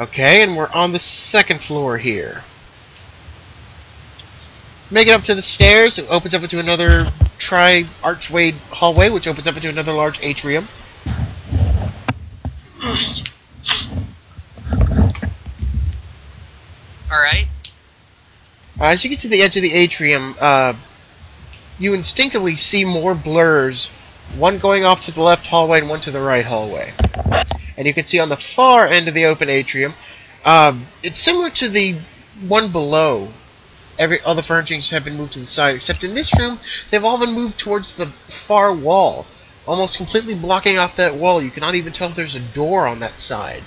Okay, and we're on the second floor here. Make it up to the stairs. It opens up into another tri-archway hallway, which opens up into another large atrium. Alright. Uh, as you get to the edge of the atrium, uh, you instinctively see more blurs, one going off to the left hallway and one to the right hallway. And you can see on the far end of the open atrium, um, it's similar to the one below. Every all the furnishings have been moved to the side, except in this room, they've all been moved towards the far wall, almost completely blocking off that wall. You cannot even tell if there's a door on that side.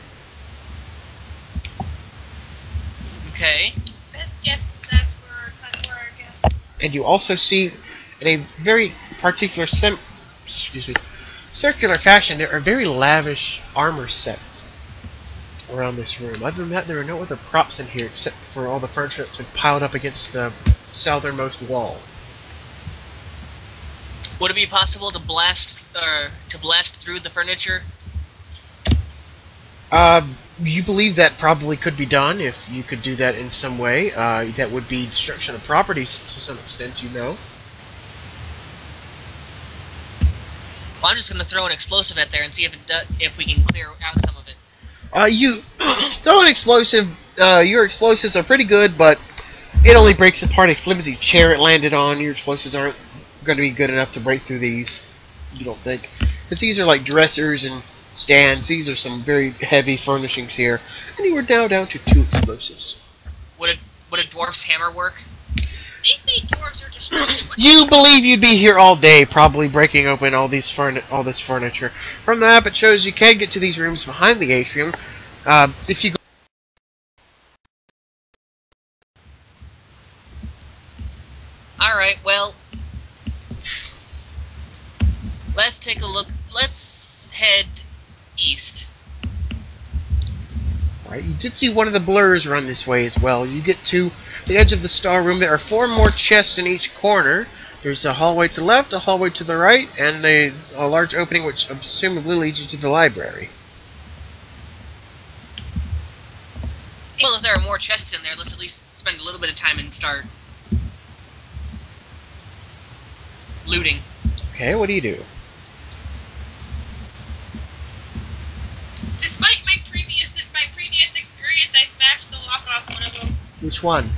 Okay. Best guess that's where that's where I guess. and you also see in a very particular sem excuse me circular fashion there are very lavish armor sets around this room. Other than that there are no other props in here except for all the furniture that's been piled up against the southernmost wall. Would it be possible to blast or to blast through the furniture? uh, you believe that probably could be done if you could do that in some way. Uh, that would be destruction of properties to some extent you know I'm just gonna throw an explosive at there and see if it if we can clear out some of it. Uh, you throw an explosive. Uh, your explosives are pretty good, but it only breaks apart a flimsy chair it landed on. Your explosives aren't going to be good enough to break through these. You don't think? Because these are like dressers and stands. These are some very heavy furnishings here, and you were now down to two explosives. Would it would a dwarf's hammer work? You believe you'd be here all day, probably breaking open all these furni- all this furniture. From the map, it shows you can get to these rooms behind the atrium. Uh, if you go Alright, well. Let's take a look. Let's head east. Right, you did see one of the blurs run this way as well. You get to the edge of the star room. There are four more chests in each corner. There's a hallway to the left, a hallway to the right, and a, a large opening which presumably leads you to the library. Well, if there are more chests in there, let's at least spend a little bit of time and start looting. Okay, what do you do? Despite my previous my previous experience, I smashed the lock off one of them. Which one?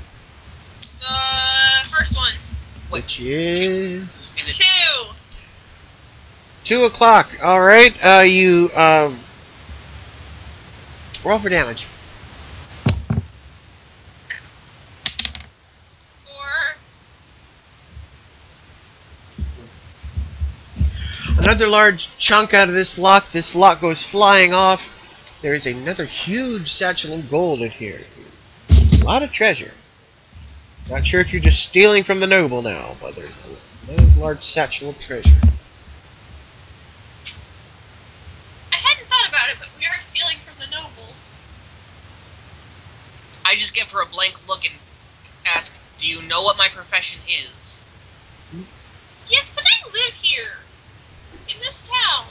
The first one. Which is Is Two. two o'clock. All right, uh, you um, roll for damage. Four. Another large chunk out of this lock. This lock goes flying off. There is another huge satchel of gold in here. A lot of treasure. Not sure if you're just stealing from the noble now, but there's a large satchel of treasure. I hadn't thought about it, but we are stealing from the nobles. I just give her a blank look and ask, "Do you know what my profession is?" Yes, but I live here. In this town.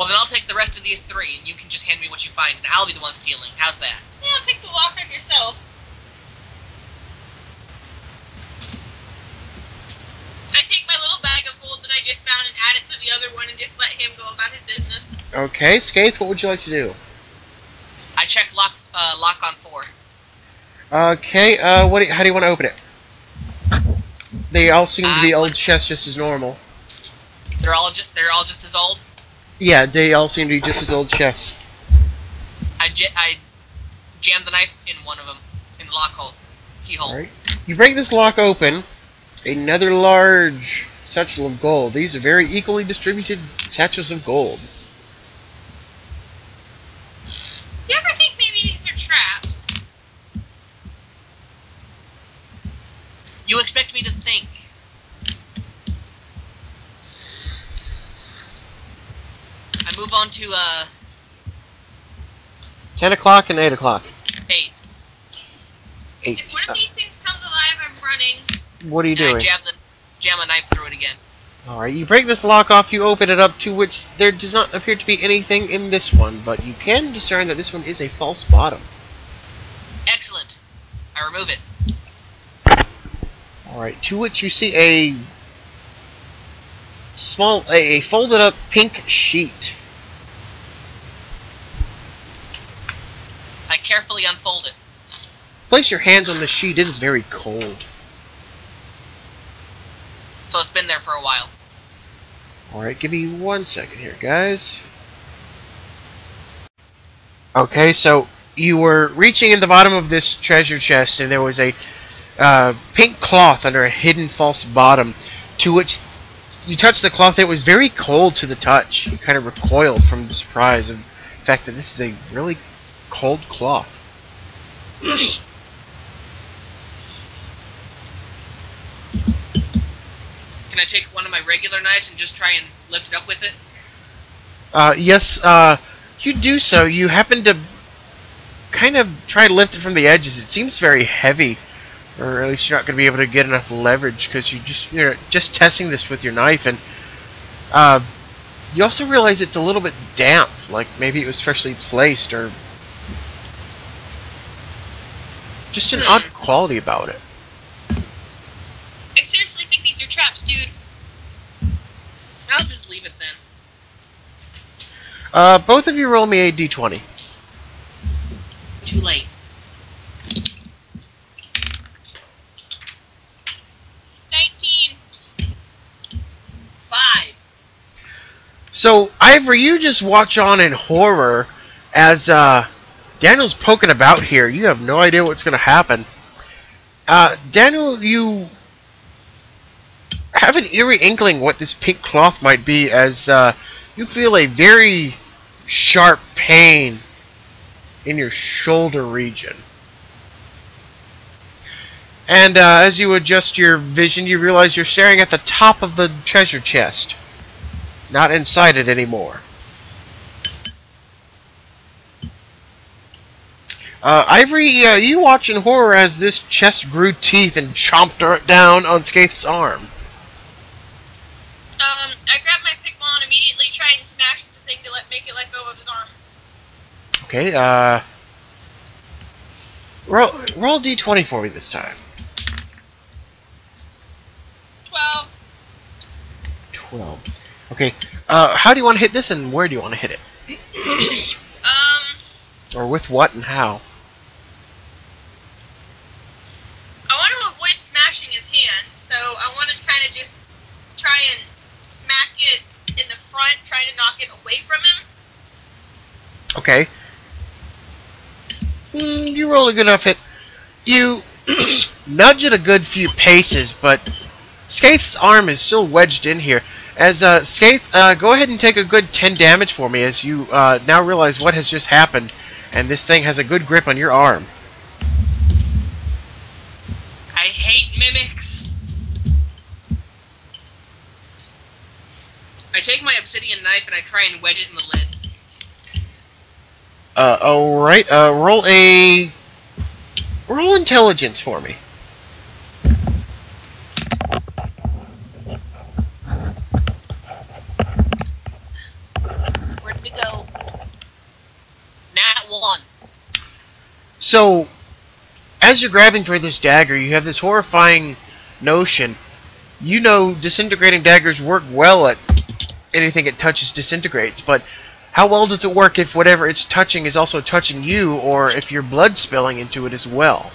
Well, then I'll take the rest of these three, and you can just hand me what you find, and I'll be the one stealing. How's that? Yeah, pick the lock on yourself. I take my little bag of gold that I just found and add it to the other one and just let him go about his business. Okay, Skaith, what would you like to do? I check lock uh, lock on four. Okay, uh, what? Do you, how do you want to open it? They all seem to be Uh, old chests just as normal. They're all just they're all just as old. Yeah, they all seem to be just as old chests. I j- I jammed the knife in one of them in the lock hole keyhole. Alright. You break this lock open, another large satchel of gold. These are very equally distributed satchels of gold. You ever think maybe these are traps? You expect me to think? I move on to uh 10 o'clock and 8 o'clock. eight. 8. If one of these things comes alive, I'm running. what are you and I doing? jam the jam a knife through it again. Alright, you break this lock off, you open it up, to which there does not appear to be anything in this one, but you can discern that this one is a false bottom. Excellent. I remove it. Alright, to which you see a small, a, a folded up pink sheet. I carefully unfold it. Place your hands on the sheet, it is very cold. So it's been there for a while. Alright, give me one second here, guys. Okay, so you were reaching in the bottom of this treasure chest, and there was a uh, pink cloth under a hidden false bottom, to which you touched the cloth. It was very cold to the touch. You kind of recoiled from the surprise of the fact that this is a really cold cloth. Can I take one of my regular knives and just try and lift it up with it? Uh, yes, uh, you do so. You happen to kind of try to lift it from the edges. It seems very heavy, or at least you're not going to be able to get enough leverage because you just you're just testing this with your knife, and uh, you also realize it's a little bit damp, like maybe it was freshly placed, or just an Hmm. odd quality about it. I seriously think these are traps, dude. I'll just leave it then. Uh, both of you roll me a d20. Too late. Nineteen. Five. So, Ivory, you just watch on in horror as uh, Daniel's poking about here. You have no idea what's going to happen. Uh, Daniel, you have an eerie inkling what this pink cloth might be as uh, you feel a very sharp pain in your shoulder region. And uh, as you adjust your vision, you realize you're staring at the top of the treasure chest not inside it anymore. Uh, Ivory, uh, you watch in horror as this chest grew teeth and chomped down on Skaith's arm. Um, I grab my pickball and immediately try and smash the thing to let make it let go of his arm. Okay, uh... Roll, roll d20 for me this time. Twelve. 12. Okay, uh, how do you want to hit this and where do you want to hit it? Um, Or with what and how? I want to avoid smashing his hand, so I want to kind of just try and smack it in the front, trying to knock it away from him. Okay. Mm, you roll a good enough hit. You nudge it a good few paces, but Skaith's arm is still wedged in here. As uh, Skaith, uh, go ahead and take a good 10 damage for me as you uh, now realize what has just happened, and this thing has a good grip on your arm. I hate mimics. I take my obsidian knife and I try and wedge it in the lid. Uh, alright, uh, roll a... Roll intelligence for me. Where did it go? Nat one. So, as you're grabbing for this dagger, you have this horrifying notion. You know disintegrating daggers work well at anything it touches disintegrates, but how well does it work if whatever it's touching is also touching you, or if your blood spilling into it as well?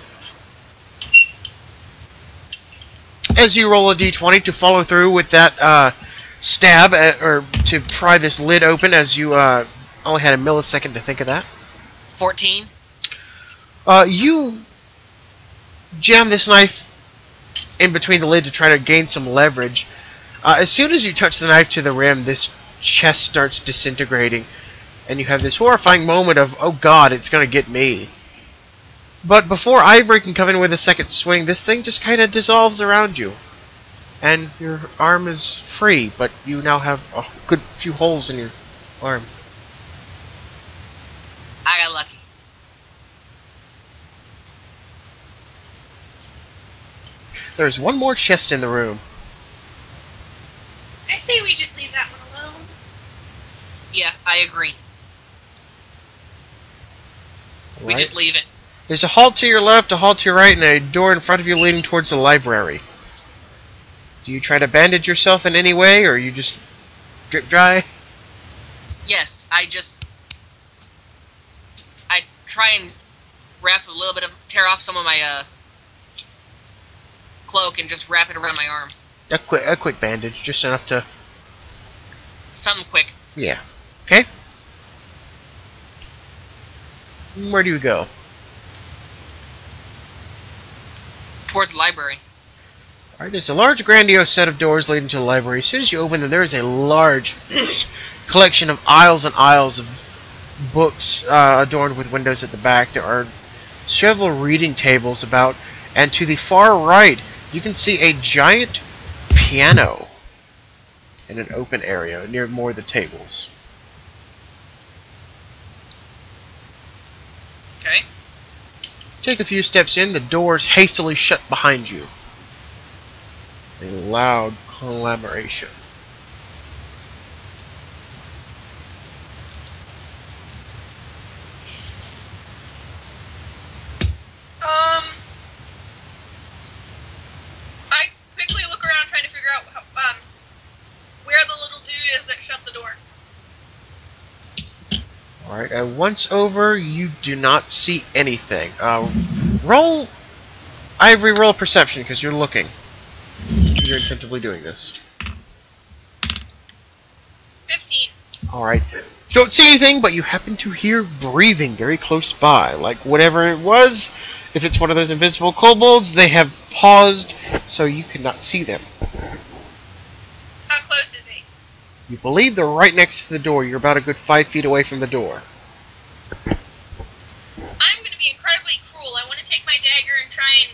As you roll a d20 to follow through with that uh, stab, at, or to pry this lid open, as you uh, only had a millisecond to think of that. Fourteen. Uh, you jam this knife in between the lid to try to gain some leverage. Uh, as soon as you touch the knife to the rim, this chest starts disintegrating, and you have this horrifying moment of, oh god, it's gonna get me. But before Ivory can come in with a second swing, this thing just kind of dissolves around you. And your arm is free, but you now have a good few holes in your arm. I got lucky. There's one more chest in the room. Say we just leave that one alone. Yeah, I agree. We just leave it. There's a hall to your left, a hall to your right, and a door in front of you leading towards the library. Do you try to bandage yourself in any way, or you just drip dry? Yes, I just I try and wrap a little bit of tear off some of my uh cloak and just wrap it around my arm. A quick, a quick bandage, just enough to. Something quick. Yeah. Okay. Where do you go? Towards the library. Alright, there's a large, grandiose set of doors leading to the library. As soon as you open them, there is a large collection of aisles and aisles of books uh, adorned with windows at the back. There are several reading tables about, and to the far right, you can see a giant piano in an open area near more of the tables. Okay. Take a few steps in, the doors hastily shut behind you. A loud collaboration. Um, I quickly look around trying to figure out how, um, where the little dude is that shut the door. Alright, uh, once over, you do not see anything. Uh, roll. Ivory, roll perception, because you're looking. You're intensively doing this. 15. Alright. Don't see anything, but you happen to hear breathing very close by. Like whatever it was, if it's one of those invisible kobolds, they have paused, so you cannot see them. How close is he? You believe they're right next to the door. You're about a good five feet away from the door. I'm going to be incredibly cruel. I want to take my dagger and try and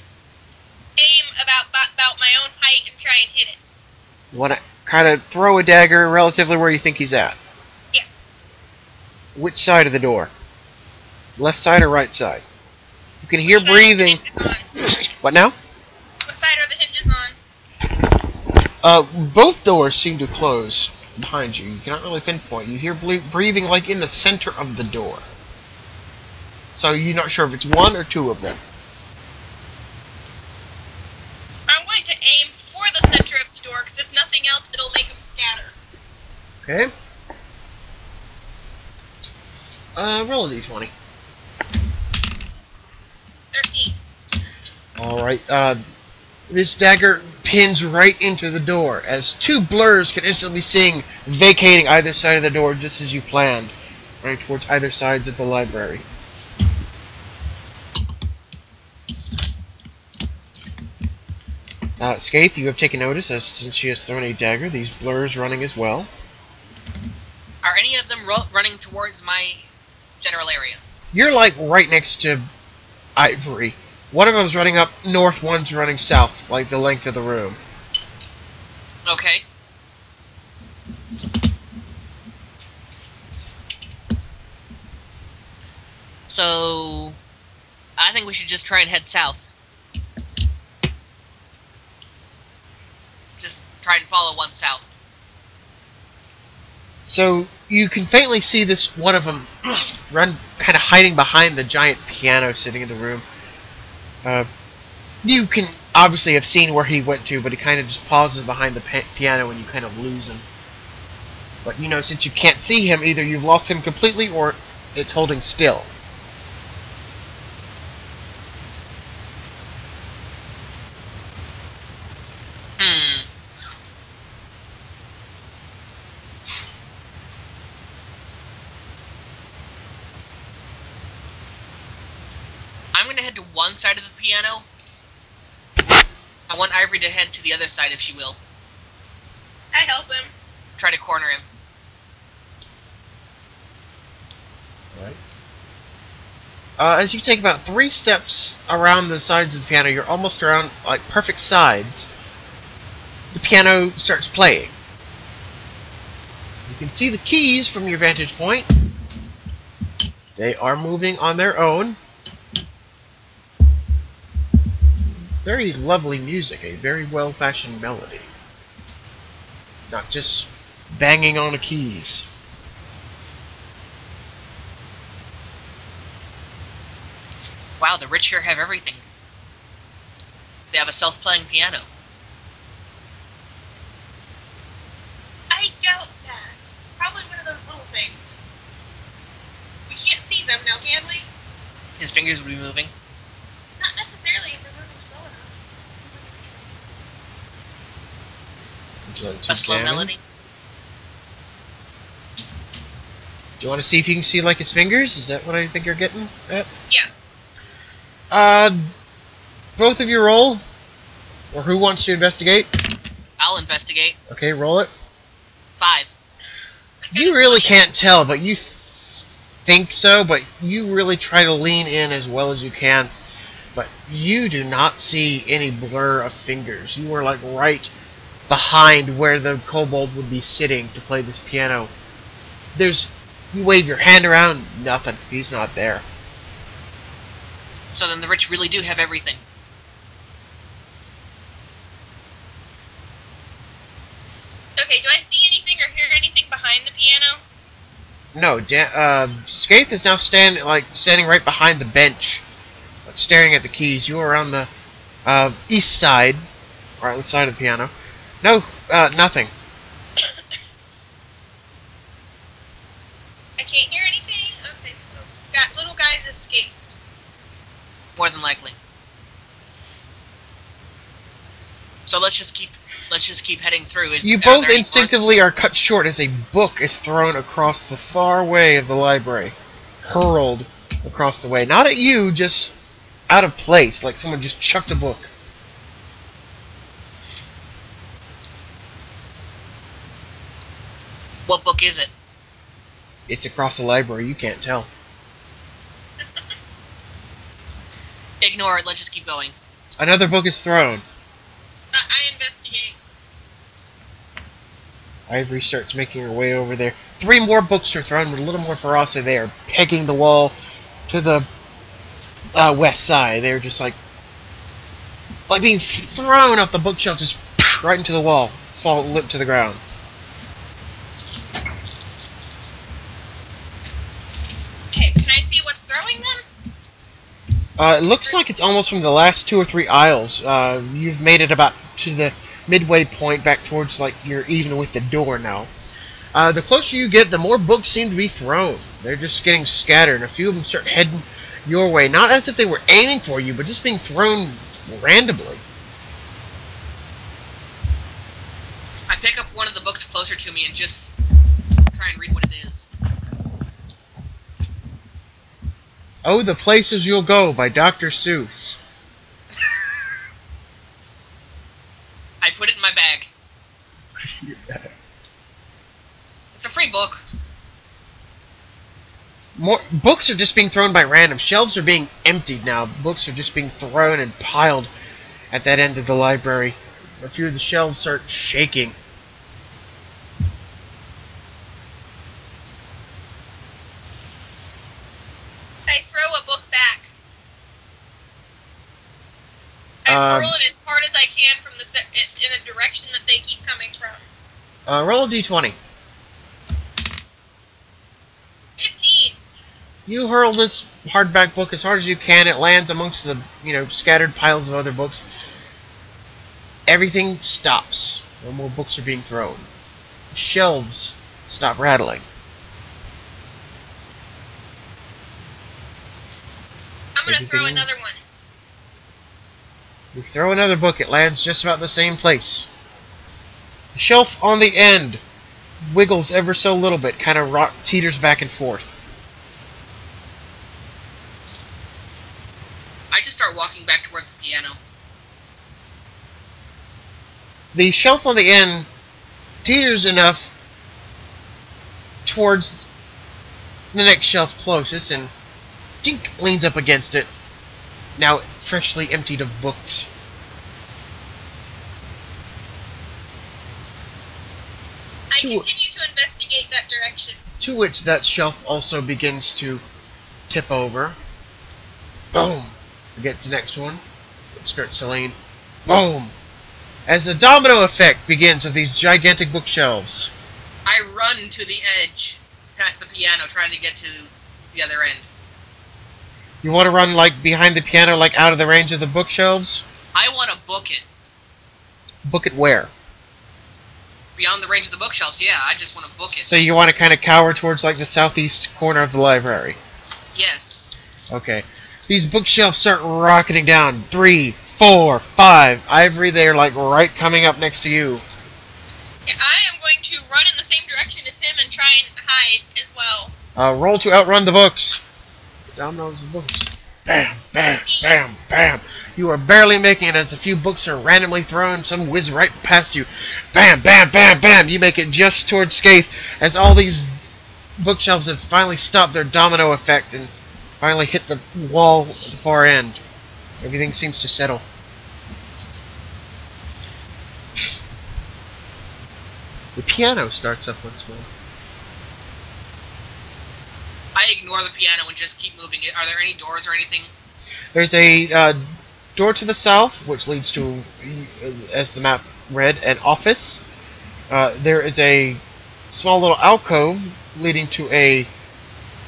aim about about my own height and try and hit it. You want to kind of throw a dagger relatively where you think he's at. Yeah. Which side of the door? Left side or right side? You can hear Which side are the breathing. What now? What side are the hinges on? Uh, both doors seem to close behind you. You cannot really pinpoint. You hear ble- breathing like in the center of the door. So you're not sure if it's one or two of them. I'm going to aim for the center of the door because if nothing else, it'll make them scatter. Okay. Uh, roll a d20. 13. Alright, uh, this dagger pins right into the door as two blurs can instantly be seen vacating either side of the door just as you planned, running towards either sides of the library. Uh, Skaith, you have taken notice as since she has thrown a dagger, these blurs running as well. Are any of them ro- running towards my general area? You're like right next to Ivory. One of them's running up north, one's running south, like the length of the room. Okay. So, I think we should just try and head south. Just try and follow one south. So you can faintly see this one of them run, kind of hiding behind the giant piano sitting in the room. Uh, you can obviously have seen where he went to, but he kind of just pauses behind the piano and you kind of lose him. But you know, since you can't see him, either you've lost him completely or it's holding still. Hmm. I'm gonna head to one side of the piano. I want Ivory to head to the other side if she will. I help him. Try to corner him. Uh, as you take about three steps around the sides of the piano, you're almost around like perfect sides. The piano starts playing. You can see the keys from your vantage point. They are moving on their own. Very lovely music, a very well fashioned melody. not just banging on the keys. Wow, the rich here have everything. They have a self-playing piano. I doubt that. It's probably one of those little things. We can't see them now, can we? His fingers would be moving. Not necessarily if they're moving slow enough. A slow melody. Do you want to see if you can see like his fingers? Is that what I think you're getting at? Yeah. Uh, both of you roll. Or who wants to investigate? I'll investigate. Okay, roll it. Five. You really can't tell, but you think so, but you really try to lean in as well as you can. But you do not see any blur of fingers. You are like right behind where the kobold would be sitting to play this piano. There's you wave your hand around, nothing. He's not there. So then the rich really do have everything. Okay, do I see anything or hear anything behind the piano? No, da- uh, Skaith is now stand like standing right behind the bench, like, staring at the keys. You are on the uh, east side, right on the side of the piano. No, uh, nothing. I can't hear anything. Okay, so got little guys escaped. More than likely. So let's just keep let's just keep heading through. Is, You both instinctively are cut short as a book is thrown across the far way of the library, hurled across the way. Not at you, just out of place, like someone just chucked a book. What book is it? It's across the library. You can't tell. Ignore it. Let's just keep going. Another book is thrown. I, I investigate. Ivory starts making her way over there. Three more books are thrown with a little more ferocity. They are pegging the wall to the uh, west side. They're just like like being thrown off the bookshelf, just right into the wall, fall lip to the ground. Okay, can I see what's throwing them? Uh, it looks like it's almost from the last two or three aisles. Uh, you've made it about to the midway point, back towards like you're even with the door now. Uh, the closer you get, the more books seem to be thrown. They're just getting scattered, and a few of them start heading your way. Not as if they were aiming for you, but just being thrown randomly. I pick up one of the books closer to me and just try and read what it is. Oh, the Places You'll Go by Dr. Seuss. I put it in my bag. It's a free book. More books are just being thrown by random. Shelves are being emptied now. Books are just being thrown and piled at that end of the library. A few of the shelves start shaking. I throw a book back. I Um, hurl it as hard as I can from the se- in, the direction that they keep coming from. Uh, roll a d20. Fifteen. You hurl this hardback book as hard as you can. It lands amongst the, you know, scattered piles of other books. Everything stops. No more books are being thrown. Shelves stop rattling. I'm gonna throw another one. You throw another book, it lands just about the same place. The shelf on the end wiggles ever so little bit, kind of rock teeters back and forth. I just start walking back towards the piano. The shelf on the end teeters enough towards the next shelf closest, and Dink leans up against it, now freshly emptied of books. I Two- continue to investigate that direction. To which that shelf also begins to tip over. Boom! It gets the next one. It starts to lean. Boom! as the domino effect begins of these gigantic bookshelves. I run to the edge, past the piano, trying to get to the other end. You want to run like behind the piano, like out of the range of the bookshelves? I want to book it. Book it where? Beyond the range of the bookshelves, yeah, I just want to book it. So you want to kind of cower towards like the southeast corner of the library. yes. Okay. These bookshelves start rocketing down. Three, four, five. Ivory, they're like right coming up next to you. Yeah, I am going to run in the same direction as him and try and hide as well. Uh, roll to outrun the books. Dominoes the books. Bam, bam, bam, bam. You are barely making it as a few books are randomly thrown. Some whiz right past you. Bam, bam, bam, bam. You make it just towards Skaith as all these bookshelves have finally stopped their domino effect and finally hit the wall at the far end. Everything seems to settle. The piano starts up once more. I ignore the piano and just keep moving it. Are there any doors or anything? There's a uh, door to the south, which leads to, as the map read, an office. Uh, there is a small little alcove leading to a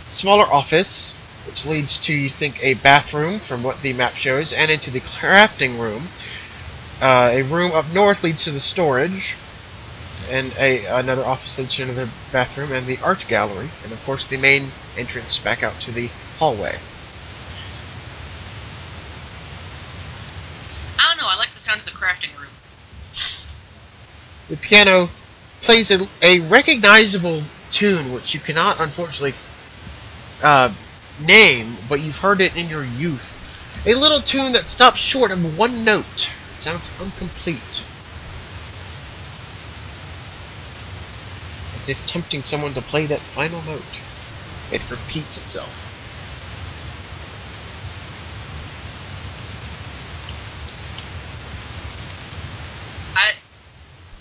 smaller office, which leads to, you think, a bathroom from what the map shows, and into the crafting room. Uh, a room up north leads to the storage, and a another office leads to another bathroom, and the art gallery, and of course the main entrance back out to the hallway. I don't know, I like the sound of the crafting room. the piano plays a, a recognizable tune which you cannot unfortunately uh, name, but you've heard it in your youth. A little tune that stops short of one note. It sounds incomplete. As if tempting someone to play that final note. It repeats itself. I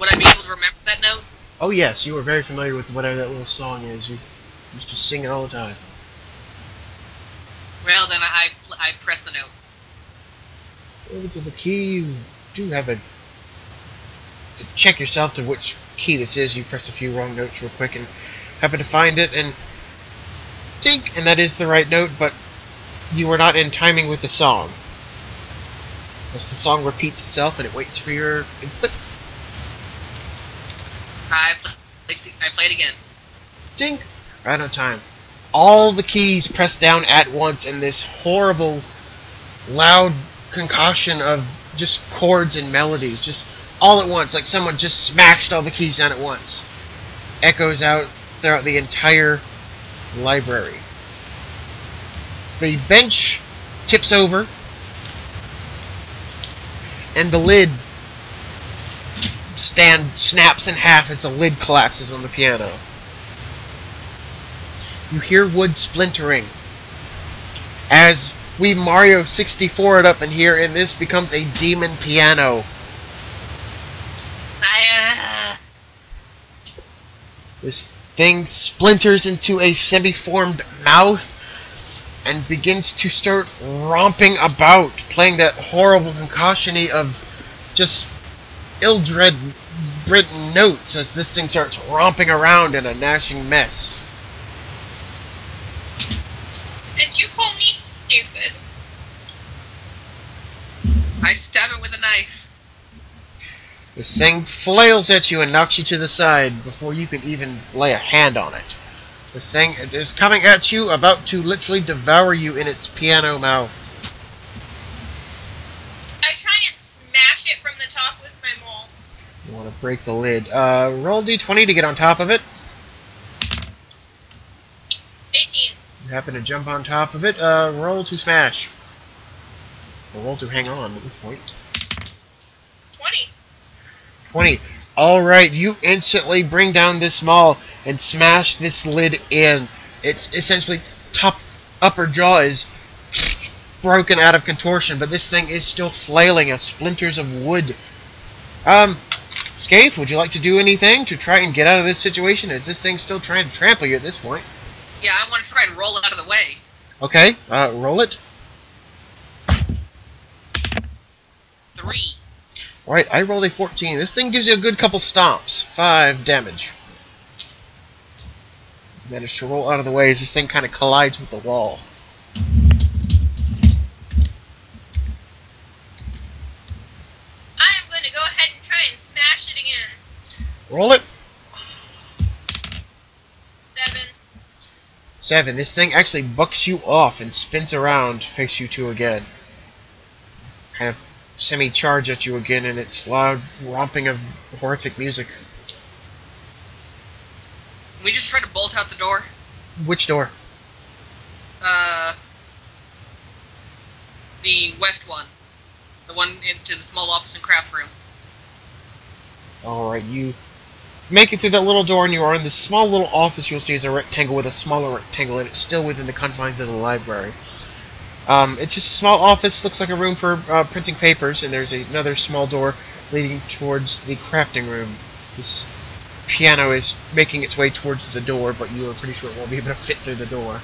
would I be able to remember that note? Oh yes, you are very familiar with whatever that little song is. You used to sing it all the time. Well, then I I, I press the note. Over to the key, you do have a... To check yourself to which key this is, you press a few wrong notes real quick and happen to find it, and... Tink! And that is the right note, but you were not in timing with the song. As the song repeats itself and it waits for your input. I I played again. Dink! Right on time. All the keys pressed down at once in this horrible, loud concoction of just chords and melodies, just all at once, like someone just smashed all the keys down at once. Echoes out throughout the entire library. The bench tips over, and the lid stand snaps in half as the lid collapses on the piano. You hear wood splintering as we Mario 64 it up in here, and this becomes a demon piano. This thing splinters into a semi-formed mouth and begins to start romping about, playing that horrible concoction of just ill-dread written notes as this thing starts romping around in a gnashing mess. And you call me stupid. I stab it with a knife. This thing flails at you and knocks you to the side before you can even lay a hand on it. This thing is coming at you, about to literally devour you in its piano mouth. I try and smash it from the top with my maul. You want to break the lid. Uh, roll d20 to get on top of it. 18. You happen to jump on top of it. Uh, roll to smash. Or roll to hang on at this point. 20. 20. Alright, you instantly bring down this maul and smash this lid in. It's essentially top upper jaw is broken out of contortion, but this thing is still flailing as splinters of wood. Um, Skaith, would you like to do anything to try and get out of this situation? Is this thing still trying to trample you at this point? Yeah, I want to try and roll it out of the way. Okay, uh, roll it. Three. Alright, I rolled a 14. This thing gives you a good couple stomps. 5 damage. Managed to roll out of the way as this thing kind of collides with the wall. I am going to go ahead and try and smash it again. Roll it. Seven. 7. This thing actually bucks you off and spins around to face you two again. Kind of semi-charge at you again in its loud romping of horrific music. We just try to bolt out the door. Which door? Uh, the west one, the one into the small office and craft room. Alright, you make it through that little door and you are in this small little office you'll see is a rectangle with a smaller rectangle and it's still within the confines of the library. Um, it's just a small office, looks like a room for uh, printing papers, and there's another small door leading towards the crafting room. This piano is making its way towards the door, but you are pretty sure it won't be able to fit through the door.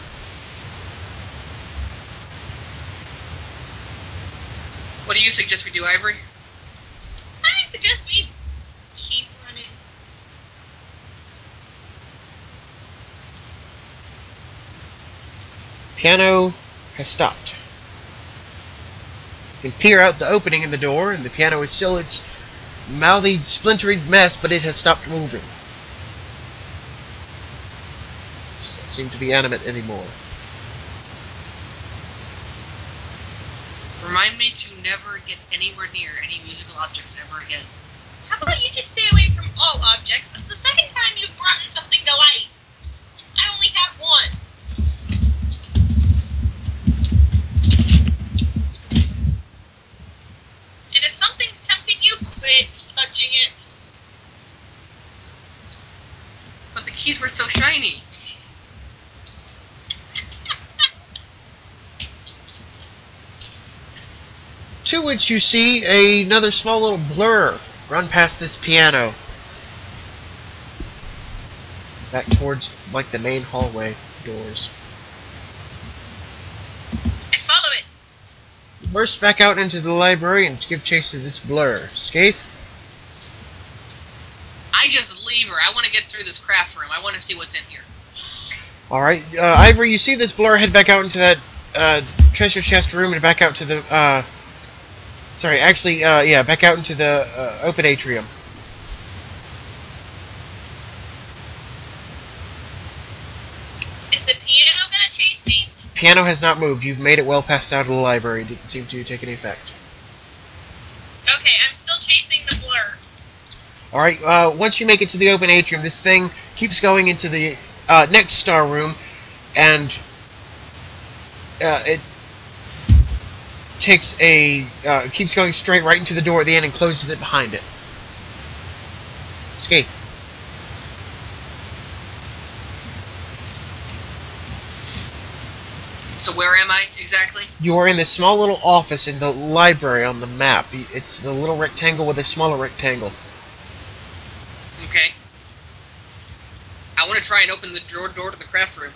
What do you suggest we do, Ivory? I suggest we keep running. Piano has stopped. You can peer out the opening in the door, and the piano is still its mouthy, splintered mess, but it has stopped moving. Doesn't seem to be animate anymore. Remind me to never get anywhere near any musical objects ever again. How about you just stay away from all objects? That's the second time you've brought in something to life. I only have one. And if something's tempting you, quit touching it. But the keys were so shiny. To which you see another small little blur run past this piano. Back towards, like, the main hallway doors. I follow it. Burst back out into the library and give chase to this blur. Skaith? I just leave her. I want to get through this craft room. I want to see what's in here. Alright, uh, Ivory, you see this blur head back out into that uh, treasure chest room and back out to the. Uh, sorry, actually, uh, yeah, back out into the uh, open atrium. Is the piano gonna chase me? Piano has not moved. You've made it well past out of the library. It didn't seem to take any effect. Okay, I'm still chasing the blur. Alright, uh, once you make it to the open atrium, this thing keeps going into the uh, next star room, and uh, it takes a uh, keeps going straight right into the door at the end and closes it behind it. Escape. So where am I exactly? You are in this small little office in the library on the map. It's the little rectangle with a smaller rectangle. Okay. I want to try and open the door door to the craft room.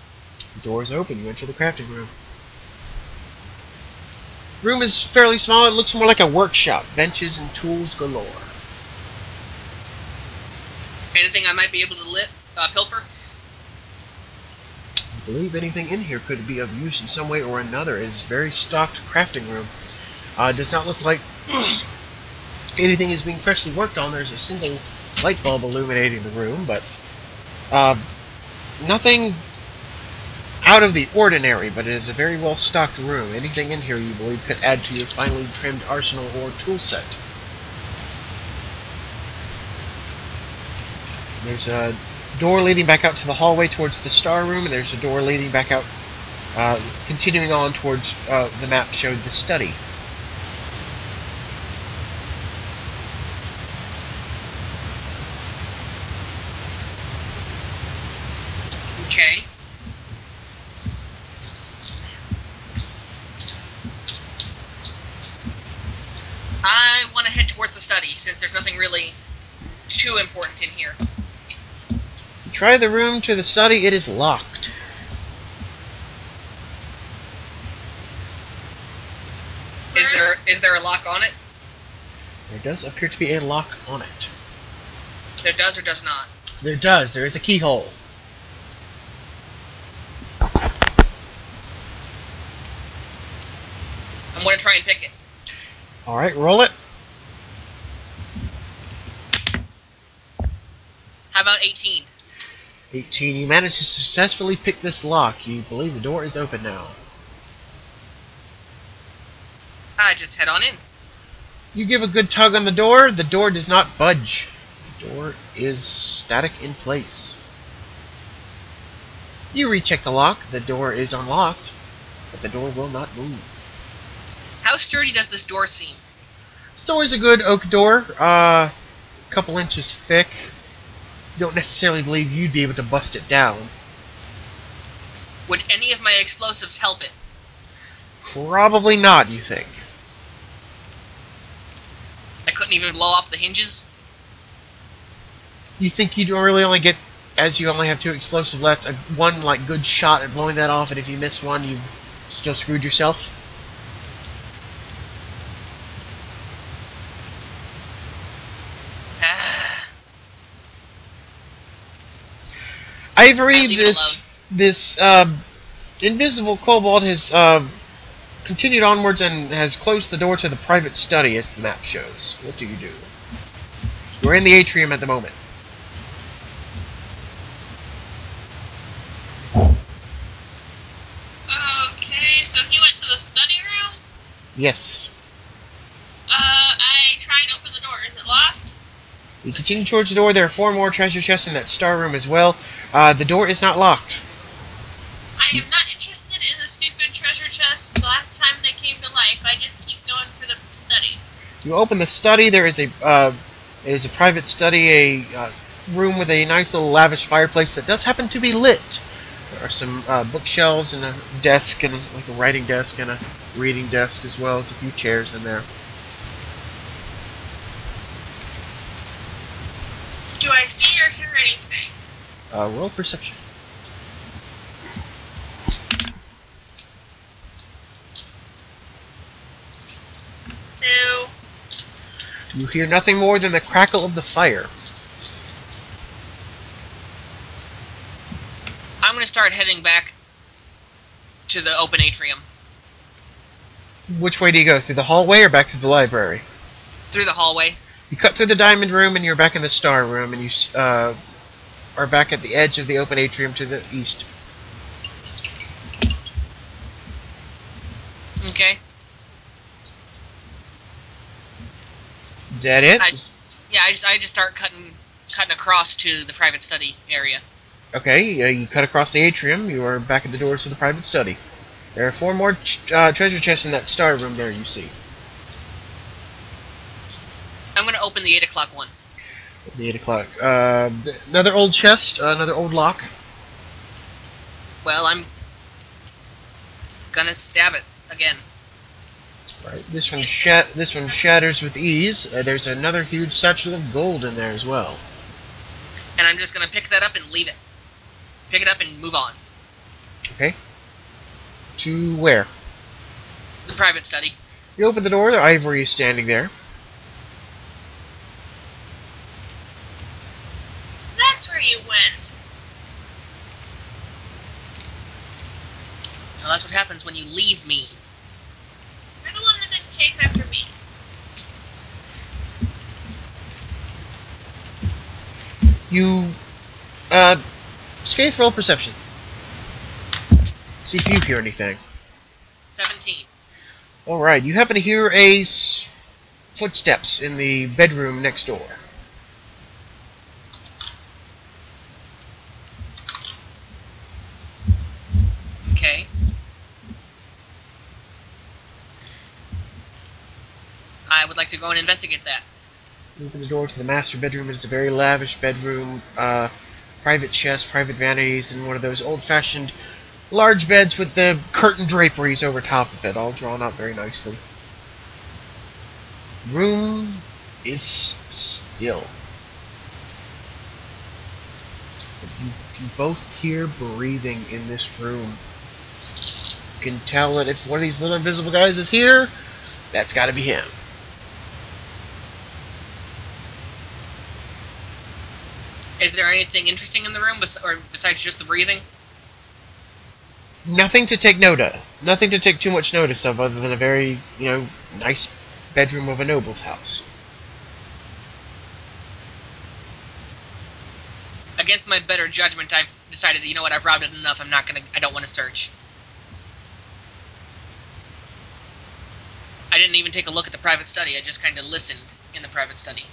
The door is open. You enter the crafting room. Room is fairly small. It looks more like a workshop. Benches and tools galore. Anything I might be able to lit uh, pilfer? I believe anything in here could be of use in some way or another. It is a very stocked crafting room. Uh, it does not look like anything is being freshly worked on. There's a single light bulb illuminating the room, but uh, nothing out of the ordinary. But it is a very well stocked room. Anything in here you believe could add to your finely trimmed arsenal or tool set. There's a door leading back out to the hallway towards the star room, and there's a door leading back out, uh, continuing on towards uh, the map showed the study. Okay. I want to head towards the study since there's nothing really too important in here. Try the room to the study, it is locked. Is there is there a lock on it? There does appear to be a lock on it. There does or does not. There does. There is a keyhole. I'm gonna try and pick it. All right, roll it. How about 18? 18. You managed to successfully pick this lock. You believe the door is open now. I just head on in. You give a good tug on the door. The door does not budge. The door is static in place. You recheck the lock. The door is unlocked, but the door will not move. How sturdy does this door seem? Door is a good oak door, uh, a couple inches thick. You don't necessarily believe you'd be able to bust it down. Would any of my explosives help it? Probably not, you think. I couldn't even blow off the hinges? You think you'd really only get, as you only have two explosives left, a one like good shot at blowing that off, and if you miss one, you've still screwed yourself? Ah, Ivory, I'll leave it this this um, invisible kobold has uh, continued onwards and has closed the door to the private study, as the map shows. What do you do? We're in the atrium at the moment. Okay, so he went to the study room. Yes. Uh, I try and open the door. Is it locked? You continue towards the door. There are four more treasure chests in that star room as well. Uh, the door is not locked. I am not interested in the stupid treasure chest. The last time they came to life, I just keep going for the study. You open the study. There is a uh, it is a private study, a uh, room with a nice little lavish fireplace that does happen to be lit. There are some uh, bookshelves and a desk and like a writing desk and a reading desk as well as a few chairs in there. I see or hear anything? Uh, roll perception. No. You hear nothing more than the crackle of the fire. I'm gonna start heading back to the open atrium. Which way do you go? Through the hallway or back to the library? Through the hallway. You cut through the diamond room and you're back in the star room, and you uh, are back at the edge of the open atrium to the east. Okay. Is that it? I s- yeah, I just I just start cutting cutting across to the private study area. Okay, uh, you cut across the atrium. You are back at the doors to the private study. There are four more ch- uh, treasure chests in that star room there. You see I'm gonna open the eight o'clock one. the eight o'clock. Uh, another old chest, uh, another old lock. Well, I'm gonna stab it again. Right. This one shat. This one shatters with ease. Uh, there's another huge satchel of gold in there as well. And I'm just gonna pick that up and leave it. Pick it up and move on. Okay. To where? The private study. You open the door. The ivory is standing there. That's where you went. So that's what happens when you leave me. You're the one that didn't chase after me. You, uh, Skaith, roll perception. See if you hear anything. Seventeen. Alright, you happen to hear a footsteps in the bedroom next door. Okay. I would like to go and investigate that. Open the door to the master bedroom. It is a very lavish bedroom. Uh, private chest, private vanities, and one of those old-fashioned large beds with the curtain draperies over top of it, all drawn out very nicely. Room is still. You can both hear breathing in this room. You can tell that if one of these little invisible guys is here, that's got to be him. Is there anything interesting in the room, bes- or besides just the breathing? Nothing to take note of. Nothing to take too much notice of, other than a very, you know, nice bedroom of a noble's house. Against my better judgment, I've decided you know what, I've robbed it enough. I'm not gonna. I don't want to search. I didn't even take a look at the private study. I just kind of listened in the private study.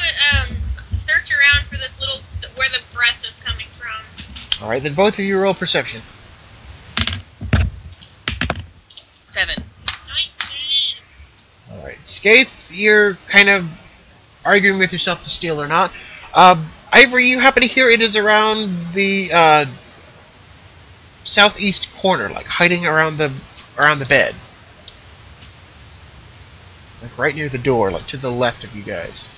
I want to um, search around for this little where the breath is coming from. Alright, then both of you roll perception. Seven. Nineteen. Alright, Skaith, you're kind of arguing with yourself to steal or not. Uh, Ivory, you happen to hear it is around the uh, southeast corner, like hiding around the around the bed, like right near the door, like to the left of you guys.